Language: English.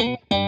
you.